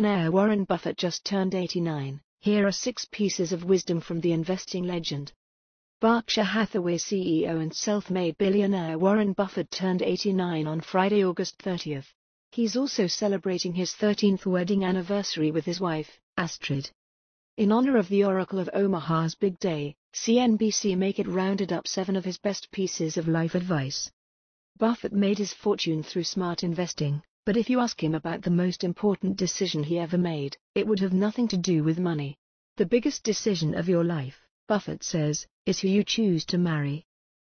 Billionaire Warren Buffett just turned 89. Here are six pieces of wisdom from the investing legend. Berkshire Hathaway CEO and self-made billionaire Warren Buffett turned 89 on Friday, August 30th. He's also celebrating his 13th wedding anniversary with his wife, Astrid. In honor of the Oracle of Omaha's big day, CNBC Make It rounded up seven of his best pieces of life advice. Buffett made his fortune through smart investing, but if you ask him about the most important decision he ever made, it would have nothing to do with money. The biggest decision of your life, Buffett says, is who you choose to marry.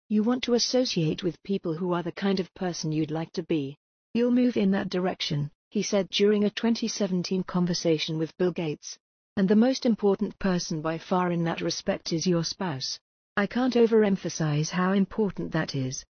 You want to associate with people who are the kind of person you'd like to be. You'll move in that direction, he said during a 2017 conversation with Bill Gates. And the most important person by far in that respect is your spouse. I can't overemphasize how important that is.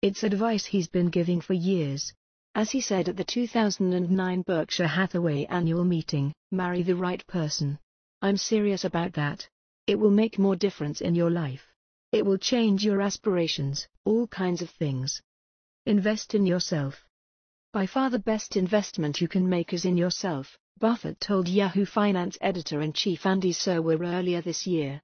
It's advice he's been giving for years. As he said at the 2009 Berkshire Hathaway annual meeting, marry the right person. I'm serious about that. It will make more difference in your life. It will change your aspirations, all kinds of things. Invest in yourself. By far the best investment you can make is in yourself, Buffett told Yahoo Finance editor-in-chief Andy Serwer earlier this year.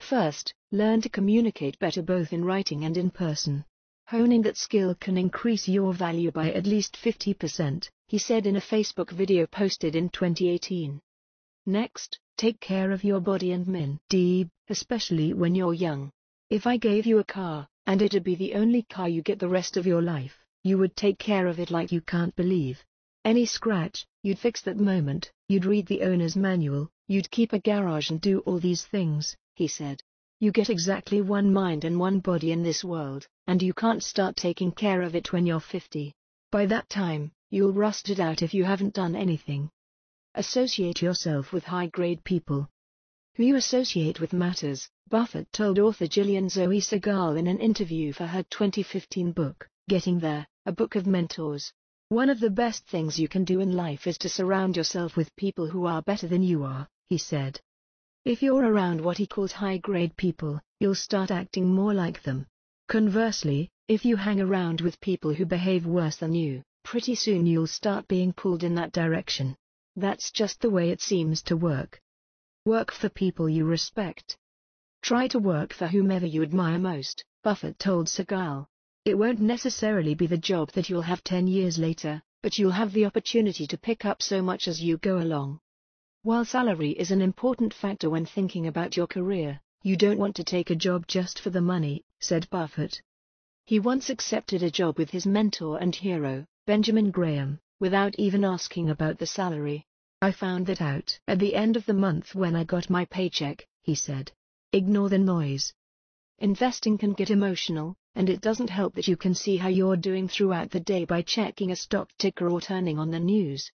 First, learn to communicate better both in writing and in person. Honing that skill can increase your value by at least 50%, he said in a Facebook video posted in 2018. Next, take care of your body and min deep, especially when you're young. If I gave you a car, and it'd be the only car you get the rest of your life, you would take care of it like you can't believe. Any scratch, you'd fix that moment, you'd read the owner's manual, you'd keep a garage and do all these things, he said. You get exactly one mind and one body in this world, and you can't start taking care of it when you're 50. By that time, you'll rust it out if you haven't done anything. Associate yourself with high-grade people. Who you associate with matters, Buffett told author Gillian Zoe Segal in an interview for her 2015 book, Getting There, a book of mentors. One of the best things you can do in life is to surround yourself with people who are better than you are, he said. If you're around what he calls high-grade people, you'll start acting more like them. Conversely, if you hang around with people who behave worse than you, pretty soon you'll start being pulled in that direction. That's just the way it seems to work. Work for people you respect. Try to work for whomever you admire most, Buffett told Segal. It won't necessarily be the job that you'll have 10 years later, but you'll have the opportunity to pick up so much as you go along. While salary is an important factor when thinking about your career, you don't want to take a job just for the money, said Buffett. He once accepted a job with his mentor and hero, Benjamin Graham, without even asking about the salary. I found that out at the end of the month when I got my paycheck, he said. Ignore the noise. Investing can get emotional, and it doesn't help that you can see how you're doing throughout the day by checking a stock ticker or turning on the news.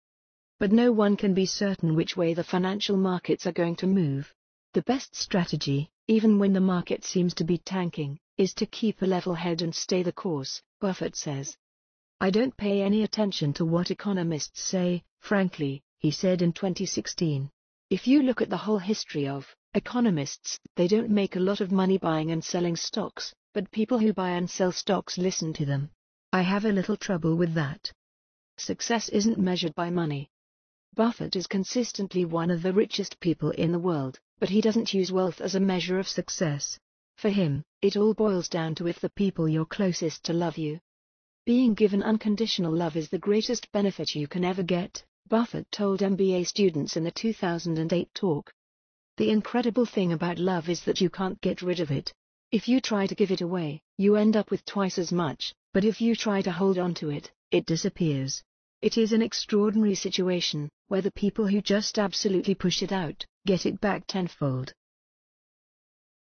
But no one can be certain which way the financial markets are going to move. The best strategy, even when the market seems to be tanking, is to keep a level head and stay the course, Buffett says. I don't pay any attention to what economists say, frankly, he said in 2016. If you look at the whole history of economists, they don't make a lot of money buying and selling stocks, but people who buy and sell stocks listen to them. I have a little trouble with that. Success isn't measured by money. Buffett is consistently one of the richest people in the world, but he doesn't use wealth as a measure of success. For him, it all boils down to if the people you're closest to love you. Being given unconditional love is the greatest benefit you can ever get. Buffett told MBA students in the 2008 talk. The incredible thing about love is that you can't get rid of it. If you try to give it away, you end up with twice as much, but if you try to hold on to it, it disappears. It is an extraordinary situation, where the people who just absolutely push it out, get it back tenfold.